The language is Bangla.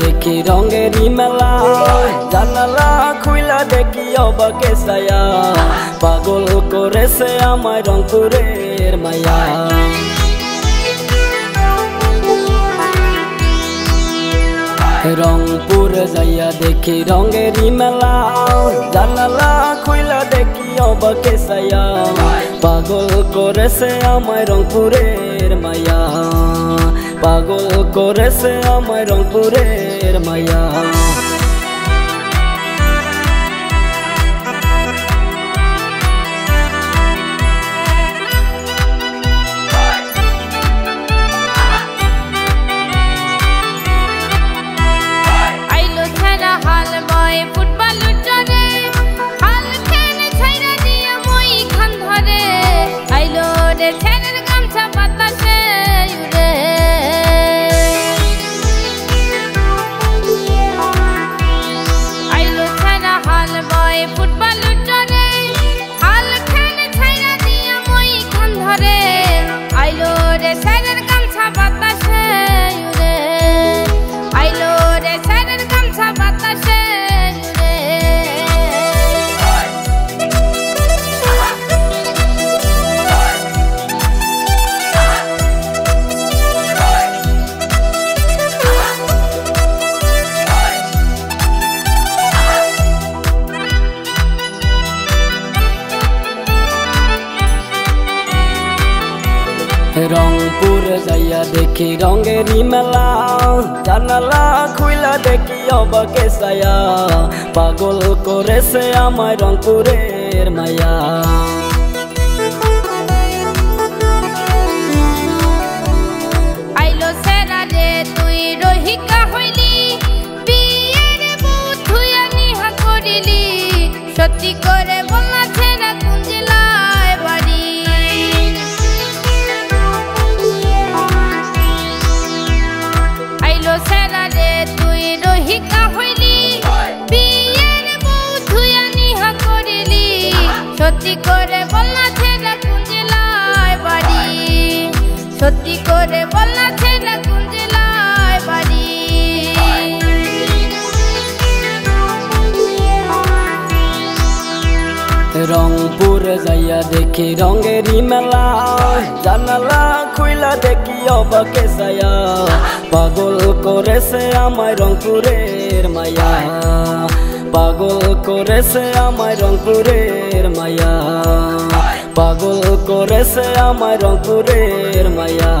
দেখি রঙেরই মেলা। জানালা খুইলা দেখি অবাকে সায়া পাগল করেছে আমায় রংপুরের মায়া। রংপুর যাইয়া দেখি রঙেরই মেলা। জানালা খুইলা দেখি অবাকে সায়া পাগল করেছে আমায় রংপুরের মায়া। পাগল করেছে আমায় রংপুরের মায়া। রংপুর যাইয়া দেখি রঙেরই মেলা। জানালা খুইলা দেখি অবাকে সায়া পাগল করেছে আমায় রংপুরের মায়া। আইলো সেরা রহিকা হইলি বিয়ের বউ নিহা করিলি। সত্যি করে বলনা ছেড়া কোন বাড়ি। সত্যি করে বলনা ছেড়া কোন বাড়ি। রংপুর যাইয়া দেখি রঙেরই মেলা জানালা অবাকে সায়া পাগল করেছে আমায় রংপুরের মায়া। পাগল করেছে আমায় রংপুরের মায়া। পাগল করেছে আমায় রংপুরের মায়া।